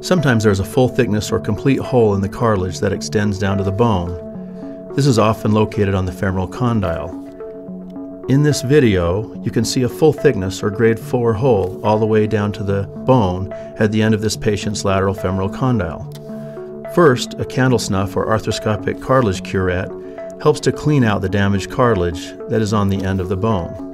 Sometimes there is a full thickness or complete hole in the cartilage that extends down to the bone. This is often located on the femoral condyle. In this video, you can see a full thickness or grade 4 hole all the way down to the bone at the end of this patient's lateral femoral condyle. First, a candle snuff or arthroscopic cartilage curette helps to clean out the damaged cartilage that is on the end of the bone.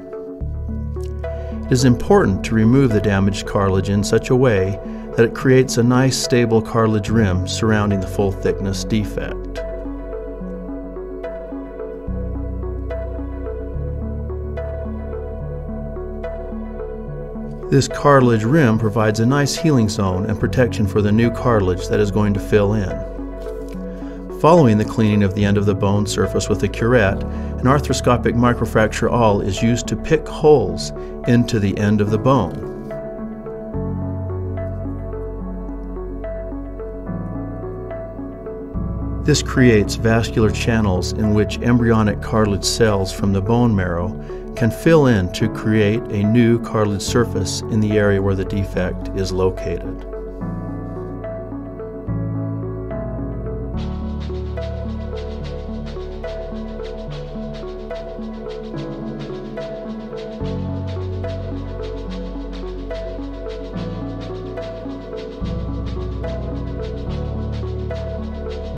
It is important to remove the damaged cartilage in such a way that it creates a nice stable cartilage rim surrounding the full thickness defect. This cartilage rim provides a nice healing zone and protection for the new cartilage that is going to fill in. Following the cleaning of the end of the bone surface with a curette, an arthroscopic microfracture awl is used to pick holes into the end of the bone. This creates vascular channels in which embryonic cartilage cells from the bone marrow can fill in to create a new cartilage surface in the area where the defect is located.